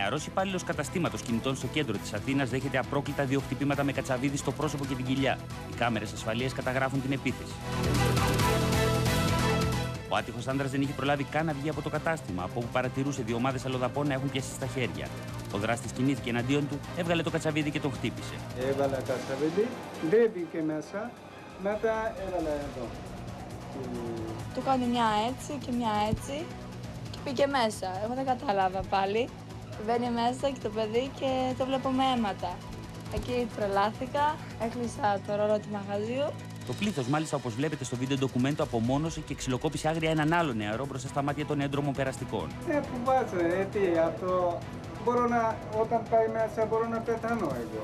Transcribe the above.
Νεαρό υπάλληλος καταστήματος κινητών στο κέντρο της Αθήνας δέχεται απρόκλητα δύο χτυπήματα με κατσαβίδι στο πρόσωπο και την κοιλιά. Οι κάμερες ασφαλείας καταγράφουν την επίθεση. Ο άτυχος άντρας δεν είχε προλάβει καν να βγει από το κατάστημα, από όπου παρατηρούσε δύο ομάδες αλλοδαπών να έχουν πιάσει στα χέρια. Ο δράστης κινήθηκε εναντίον του, έβγαλε το κατσαβίδι και τον χτύπησε. Έβαλα κατσαβίδι, δεν μπήκε μέσα, μετά έβαλα εδώ. Του κάνει μια έτσι και μια έτσι και πήγε μέσα. Εγώ δεν κατάλαβα πάλι. Μπαίνει μέσα και το παιδί και το βλέπω με αίματα. Εκεί τρελάθηκα, έκλεισα το ρόλο του μαγαζιού. Το πλήθος, μάλιστα όπως βλέπετε στο βίντεο ντοκουμέντο, απομόνωσε και ξυλοκόπησε άγρια έναν άλλο νεαρό μπροστά στα μάτια των έντρομων περαστικών. Ε, φοβάσαι, ε, τι, αυτό μπορώ να, όταν πάει μέσα μπορώ να πεθάνω εγώ.